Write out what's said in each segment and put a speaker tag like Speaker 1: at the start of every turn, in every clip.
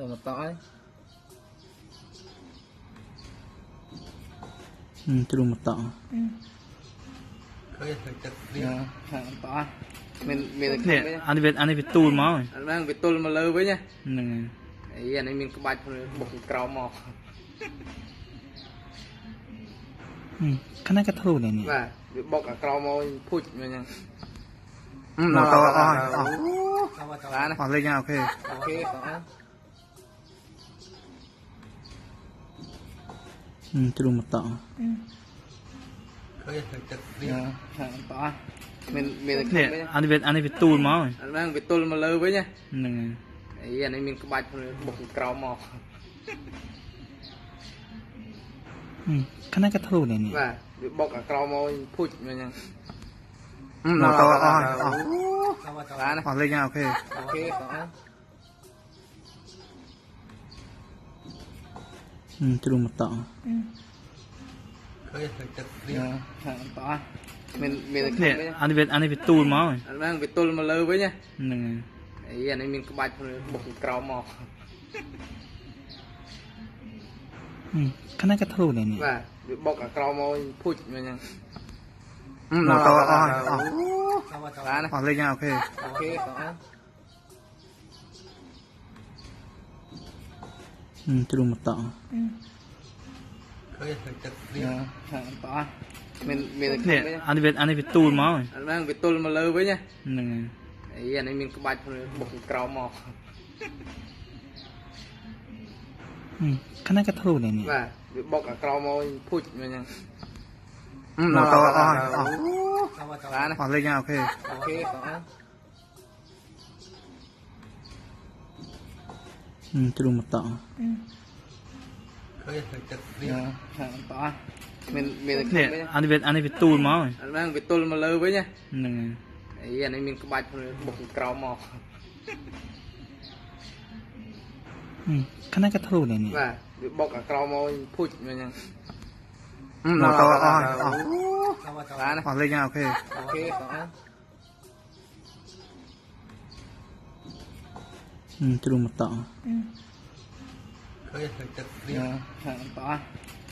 Speaker 1: ទៅមកតក់ហើយ
Speaker 2: ជ្រុំមកតក់
Speaker 3: ឃើញទៅទឹកវា
Speaker 1: យ៉ាខាងតក់មានមានតែ
Speaker 2: នេះ
Speaker 1: គ្នា
Speaker 2: អានេះវាអានេះវាទូលមក
Speaker 1: អាហ្នឹងវាទល់មកលើវិញណា
Speaker 2: ហ្នឹងហើយ
Speaker 1: អីអានេះមានក្បាច់បុកពីក្រោមមក
Speaker 2: ខាងណាក៏ធ្លុះដែរនេះ
Speaker 1: បាទវាបុកអាក្រោមមកភុចមកអញ្ចឹង
Speaker 2: មកតអស់អស់
Speaker 1: បាទណា
Speaker 2: អស់លេងអូខេ
Speaker 1: អូខេតក់ ហើយ
Speaker 2: ជ្រុំមកតក់
Speaker 3: ឃើញទៅទឹកវា
Speaker 1: យ៉ាខាងតក់មានមានតែគ្នា
Speaker 2: នេះអានេះវាអានេះវាទូលមក
Speaker 1: អាហ្នឹងវាទល់មកលើវិញណា
Speaker 2: ហ្នឹងហើយ
Speaker 1: អីអានេះមានក្បាច់បុកពីក្រោមមក
Speaker 2: ខាងណាក៏ធ្លុះដែរនេះ
Speaker 1: បាទវាបុកអាក្រោមមកភុចមកអញ្ចឹង
Speaker 2: មកតអស់អស់
Speaker 1: បាទណា
Speaker 2: អស់លេងអូខេ
Speaker 1: អូខេ
Speaker 2: ជ្រុំមកតក់
Speaker 3: ឃើញទៅទឹកវា
Speaker 1: យ៉ាខាងតក់មានមានតែគ្នា
Speaker 2: នេះអានេះវាអានេះវាទូលមក
Speaker 1: អាហ្នឹងវាទល់មកលើវិញណា
Speaker 2: ហ្នឹងហើយ
Speaker 1: អីអានេះមានក្បាច់បុកពីក្រោមមក
Speaker 2: ខាងណាក៏ធ្លុះដែរនេះ
Speaker 1: បាទវាបុកអាក្រោមមកភុចមកអញ្ចឹង
Speaker 2: មកតអស់អស់
Speaker 1: បាទណា
Speaker 2: អស់លេងអូខេ
Speaker 1: អូខេ តក់ហើយ
Speaker 2: ជ្រុំមកតក់
Speaker 3: ឃើញទៅទឹកវា
Speaker 1: យ៉ាខាងតក់មានមានតែគ្នា
Speaker 2: នេះអានេះវាអានេះវាទូលមក
Speaker 1: អាហ្នឹងវាទល់មកលើវិញណា
Speaker 2: ហ្នឹងហើយ
Speaker 1: អីអានេះមានក្បាច់បុកពីក្រោមមក
Speaker 2: ខាងណាក៏ធ្លុះដែរនេះ
Speaker 1: បាទវាបុកអាក្រោមមកភុចមកអញ្ចឹង
Speaker 2: មកតអស់អស់
Speaker 1: បាទណា
Speaker 2: អស់លេងអូខេ
Speaker 1: អូខេតក់ ហើយ
Speaker 2: ជ្រុំមកតក់
Speaker 3: ឃើញទៅទឹកវា
Speaker 1: យ៉ាខាងតក់មានមានតែគ្នា
Speaker 2: នេះអានេះវាអានេះវាទូលមក
Speaker 1: អាហ្នឹងវាទល់មកលើវិញណា
Speaker 2: ហ្នឹងហើយ
Speaker 1: អីអានេះមានក្បាច់បុកពីក្រោមមក
Speaker 2: ខាងណាក៏ធ្លុះដែរនេះ
Speaker 1: បាទវាបុកអាក្រោមមកភុចមកអញ្ចឹង
Speaker 2: មកតអស់អស់
Speaker 1: បាទណា
Speaker 2: អស់លេងអូខេ
Speaker 1: អូខេ
Speaker 2: ជ្រុំមកតក់
Speaker 3: ឃើញទៅទឹកវា
Speaker 1: យ៉ាខាងតក់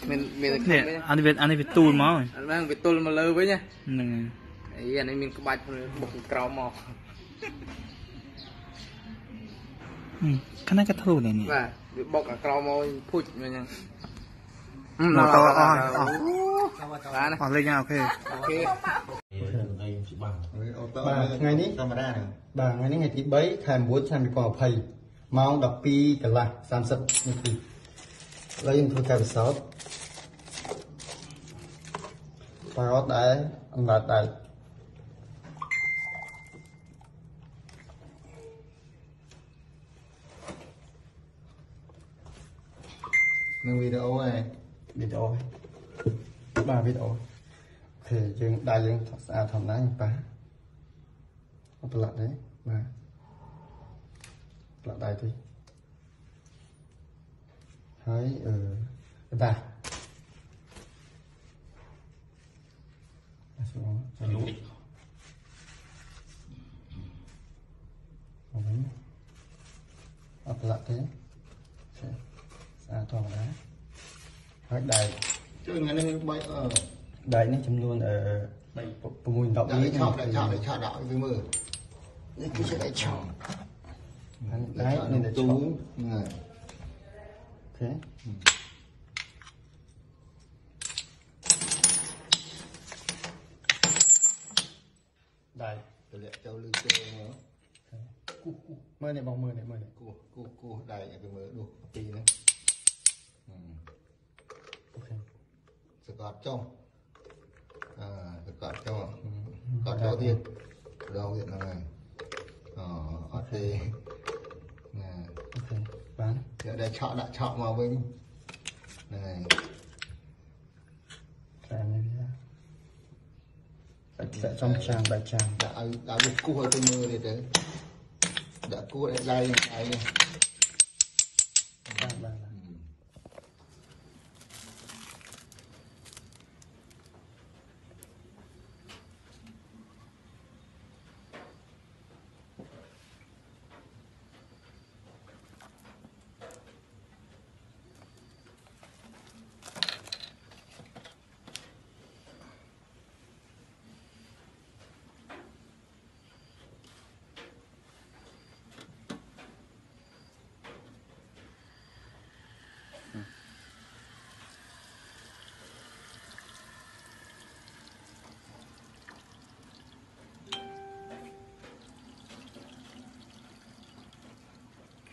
Speaker 1: មានមានតែគ្នា
Speaker 2: នេះអានេះវាអានេះវាទូលមក
Speaker 1: អាហ្នឹងវាទល់មកលើវិញណា
Speaker 2: ហ្នឹងហើយ
Speaker 1: អីអានេះមានក្បាច់បុកពីក្រោមមក
Speaker 2: ខាងណាក៏ធ្លុះដែរនេះ
Speaker 1: បាទវាបុកអាក្រោមមកភុចមកអញ្ចឹង
Speaker 2: មកតអស់អស់
Speaker 1: បាទណា
Speaker 2: អស់លេងអូខេ
Speaker 1: អូខេ
Speaker 4: បាទថ្ងៃនេះ
Speaker 3: ធម្មតាហ្នឹង
Speaker 4: បាទថ្ងៃនេះថ្ងៃទី3ខែ9ឆ្នាំ2020ម៉ោង12កន្លះ30នាទីឥឡូវយើងធ្វើការពិសោធន៍ប៉ារ៉តដែរអង្កាត់ដែរ
Speaker 3: នឹងវីដេអូឯង
Speaker 4: វីដេអូបាទវីដេអូ អូខេយើងដៃយើងស្អាតធម្មតាយើងប៉ះអត់ប្រឡាក់ទេបាទប្រឡាក់ដៃតិចហើយអឺបាទអសូមចាំលោកអវិញអត់ប្រឡាក់ទេស្អាតធម្មតាហើយដៃ
Speaker 3: ជួយថ្ងៃនេះបីអឺ
Speaker 4: ដៃនេះចំនួនអឺ6 10
Speaker 3: ដាក់
Speaker 4: វិ
Speaker 3: ឲ្យឆោតដាក់ឆោតដាក់ឆោតដាក់ឲ្យមើលនេះគឺជាដៃឆោត
Speaker 4: ដៃនឹងតែ
Speaker 3: ទូ
Speaker 4: ទូ
Speaker 3: ហ្នឹងហើយ
Speaker 4: អូខេដៃ
Speaker 3: ទម្លាក់ចូលលឺជើងមើល
Speaker 4: គូគូមើលនេះបងមើលនេះមើលនេះ
Speaker 3: គោះគោះគោះដៃឲ្យគេមើលដួសពីរហ្នឹង
Speaker 4: អូខេ
Speaker 3: សកត់ចុងអឺសកត់ចុង កត់ចូលទៀតម្ដងទៀតហ្នឹងហើយអូអត់ទេណា
Speaker 4: អូខេបាន
Speaker 3: យកដៃឆក់ដាក់ឆក់មកវិញហ្នឹងហើយ
Speaker 4: តាមនេះវាតែចំចានដៃចាន
Speaker 3: ដាក់ឲ្យដាក់វាគោះឲ្យគេមើលទៀតទៅដាក់គោះឲ្យដៃដៃ
Speaker 4: បានបានបាន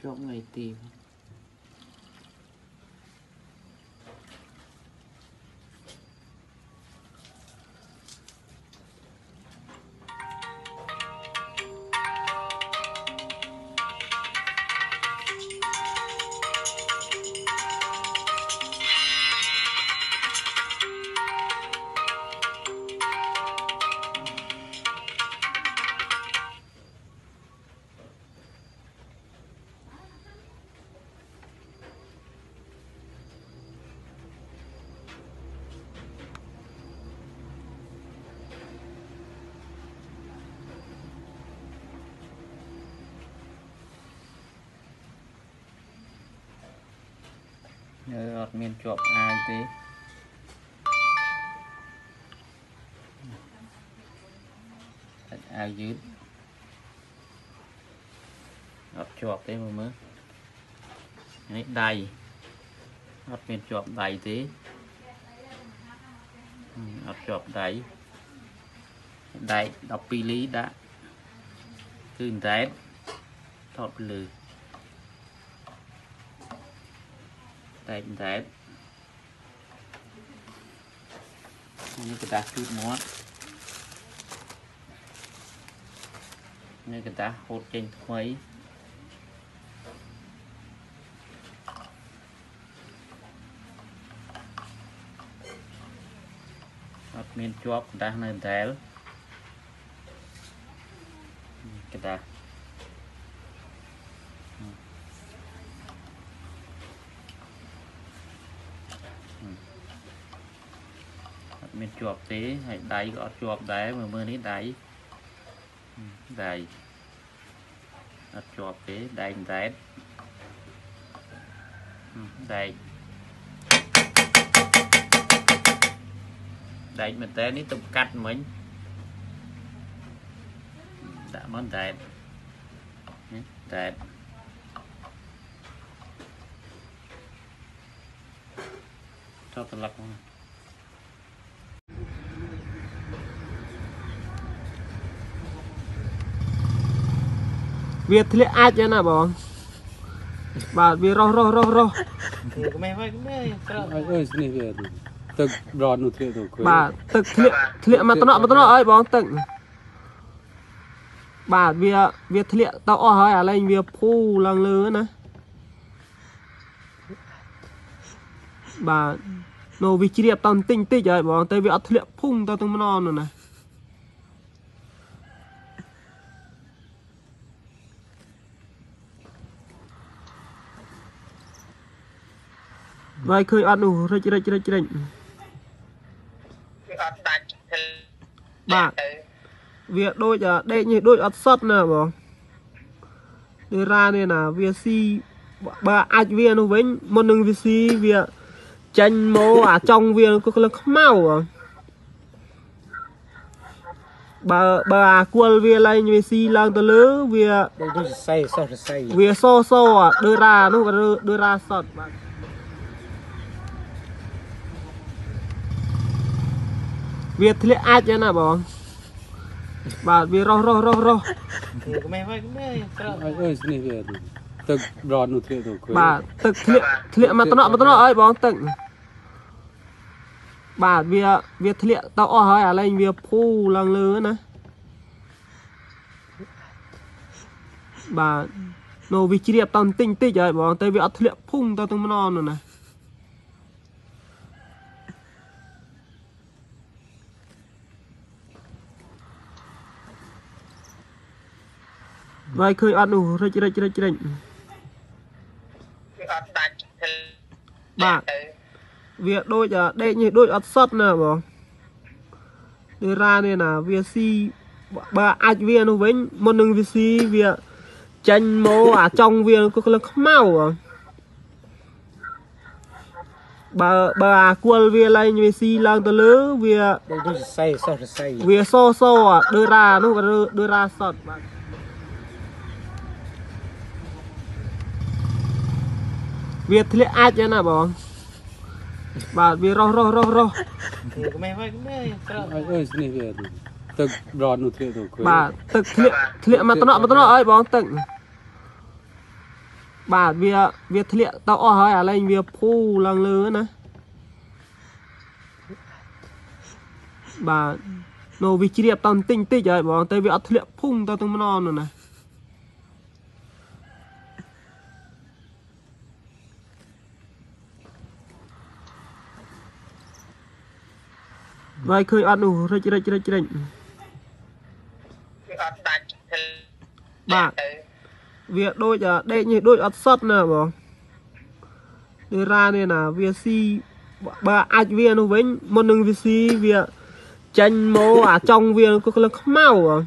Speaker 5: ជាប់ថ្ងៃ នៅអត់មានជាប់អាយទេអាចអាវយឺតអត់ជាប់ទេមើលមើលនេះដៃអត់មានជាប់ដៃទេហឹមអត់ជាប់ដៃដៃ12លីដាក់គឺអណ្ដែតថតពីលើ តែកតែនេះកតាជូតមាត់នេះកតាហូតចេញថ្មីអត់មានជាប់កតានៅដែលកតា មានជាប់ទេហើយដៃក៏អត់ជាប់ដែរមើលមើលនេះដៃហឹមដៃអត់ជាប់ទេដៃមិនដែតហឹមដែកដែកមែនតើនេះទៅកាត់មិញដាក់មកដែកនេះដែកចោលត្រឡប់មក
Speaker 6: វាធ្លាក់អាចណាបងបាទវារស់រស់រស់រស់
Speaker 5: ក្មេងហើយក្មេងត្រូវ
Speaker 7: អើយនេះវាទឹករត់នោះធ្លាក់ទៅគ្រឿង
Speaker 6: បាទទឹកធ្លាក់ធ្លាក់មកតំណក់មកតំណក់អើយបងទឹកបាទវាវាធ្លាក់ទៅអស់ហើយឥឡូវវាភូឡើងលើណាបាទនៅវាជ្រាបតបន្តិចបន្តិចហើយបងតែវាអត់ធ្លាក់ភុំទៅទាំងម្ដងនោះណា បាទឃើញអត់នោះរិចរិចរិចរិច
Speaker 8: គឺអត់ដាច់
Speaker 6: បាទវាដូចអាដេកនេះដូចអត់សត់ណាបងនេះរ៉ានេះណាវាស៊ីបើអាចវានោះវិញមុននឹងវាស៊ីវាចាញ់មកអាចង់វាក៏ក្លឹងខ្មៅបងបើបើអាគល់វាឡើងវាស៊ីឡើងទៅលើវា
Speaker 7: ដូចសរសៃសរសៃ
Speaker 6: វាសសអាដូចរ៉ានោះក៏ដូចរ៉ាសត់បាទ វាធ្លាក់អាចណាបងបាទវារស់រស់រស់រស់
Speaker 5: ក្មេងហើយក្មេងត្រូវ
Speaker 7: អើយនេះវាទឹករត់នោះធ្លាក់ទៅគ្រឿង
Speaker 6: បាទទឹកធ្លាក់ធ្លាក់មកតំណក់មកតំណក់អើយបងទឹកបាទវាវាធ្លាក់ទៅអស់ហើយឥឡូវវាភូឡើងលើណាបាទនៅវាជ្រាបតបន្តិចបន្តិចហើយបងតែវាអត់ធ្លាក់ភុំទៅទាំងម្ដងនោះណា បាទឃើញអត់នោះរិចរិចរិចរិច
Speaker 8: គឺអត់ដាច់
Speaker 6: បាទវាដូចអាដេកនេះដូចអត់សត់ណាបងនេះរ៉ានេះណាវាស៊ីបើអាចវានោះវិញមុននឹងវាស៊ីវាចាញ់មកអាចង់វាក៏ក្លឹងខ្មៅបងបើបើអាគល់វាឡើងវាស៊ីឡើងទៅលើវា
Speaker 7: ដូចសរសៃសរសៃ
Speaker 6: វាសសអាដូចរ៉ានោះក៏ដូចរ៉ាសត់បាទ វាធ្លាក់អាចណាបងបាទវារស់រស់រស់រស់
Speaker 5: ក្មេងហើយក្មេងត្រូវ
Speaker 7: អើយនេះវាទឹករត់នោះធ្លាក់ទៅគ្រឿង
Speaker 6: បាទទឹកធ្លាក់ធ្លាក់មកតំណក់មកតំណក់អើយបងទឹកបាទវាវាធ្លាក់ទៅអស់ហើយអាឡែងវាភូឡើងលើណាបាទនៅវាជ្រាបតន្តិចតិចហើយបងតែវាអត់ធ្លាក់ភុំទៅទាំងម្ដងនោះណា បាយឃើញអត់នោះរិចរិចរិចរិច
Speaker 9: គឺអត់ដាច់ទៅ
Speaker 6: បាទវាដូចអាដេកនេះដូចអត់សុតណាបងនេះរ៉ានេះណាវាស៊ីបើអាចវានោះវិញមុននឹងវាស៊ីវាចាញ់មកអាចង់វាក៏ក្លឹងខ្មៅបង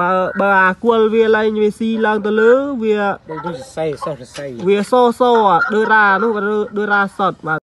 Speaker 6: បើបើអាគល់វាឡើងវាស៊ីឡើងទៅលើវា
Speaker 7: ដូចដូចសរសៃសរសៃ
Speaker 6: វាសសអាដូចរ៉ានោះដូចរ៉ាសុតបាទ